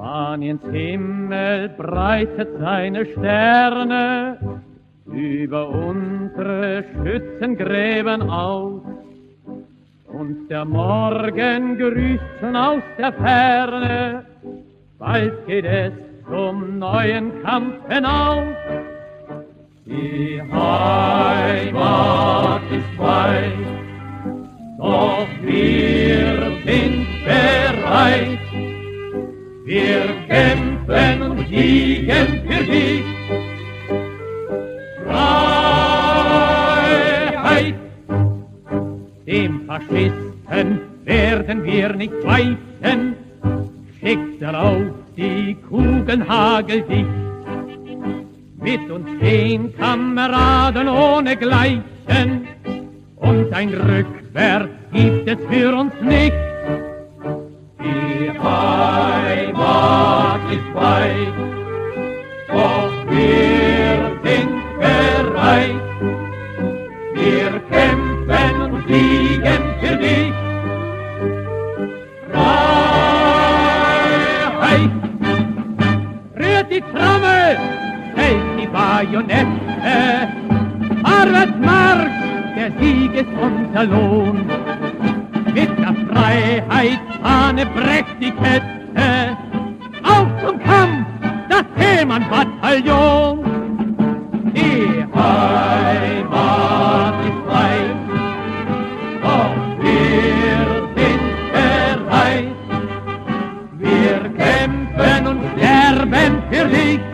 Spaniens Himmel breitet seine Sterne über unsere Schützengräben aus. Und der Morgen grüßt schon aus der Ferne, bald geht es zum neuen Kampf hinaus. Die Heimat ist weit, doch wir sind bereit. Wir kämpfen und siegen für dich. Freiheit! Dem Faschisten werden wir nicht weichen. Schickt darauf die Kugelhagel dicht. Mit uns stehen Kameraden ohne Gleichen. Und ein Rückwärts gibt es für uns nicht. Wir kämpfen und siegen für dich. Freiheit! Rührt die Trommel, hält die Bajonette. Vorwärts Marsch, der Sieg ist unser Lohn mit der Freiheitsfahne prächtig Kette. Auf zum Kampf, das Seemann-Bataillon. Und sterben für dich.